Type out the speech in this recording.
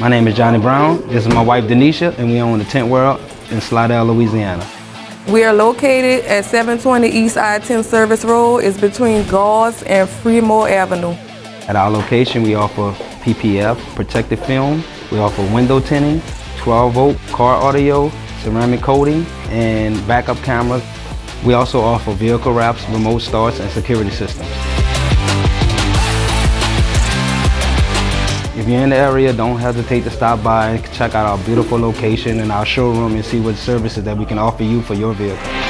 My name is Johnnie Brown. This is my wife Donisha, and we own the Tint World in Slidell, Louisiana. We are located at 720 East I-10 Service Road. It's between Gause and Fremaux Avenue. At our location, we offer PPF, protective film. We offer window tinting, 12 volt car audio, ceramic coating, and backup cameras. We also offer vehicle wraps, remote starts, and security systems. If you're in the area, don't hesitate to stop by, and check out our beautiful location and our showroom and see what services that we can offer you for your vehicle.